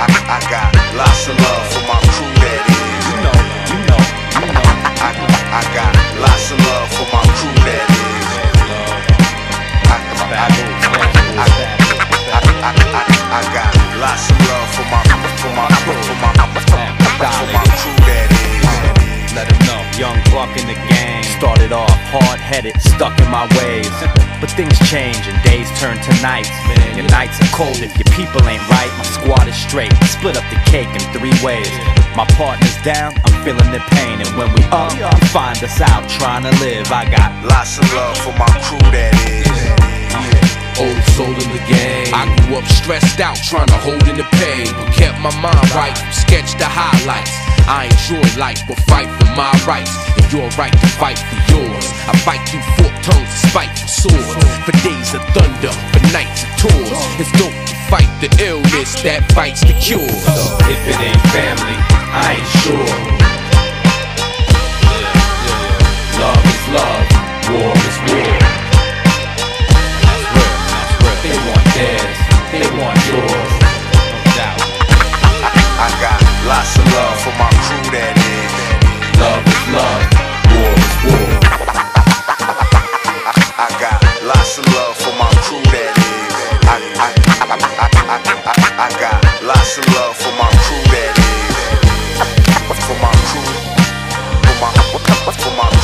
I, I got lots of love for my crew that is. Hard headed, stuck in my ways. But things change and days turn to nights. Your nights are cold if your people ain't right. My squad is straight. Split up the cake in three ways. My partner's down, I'm feeling the pain. And when we up, you find us out trying to live. I got Lots of love for my crew that is. Old soul in the game. I grew up stressed out, trying to hold in the pain. But kept my mind right, sketched the highlights. I enjoy life, but fight for my rights. And your right to fight for yours. I fight through forked tongues and spiteful swords. For days of thunder, for nights of tours. It's dope to fight the illness that fights the cure. I, I, I, got lots of love for my crew that is. For my crew. For my, for my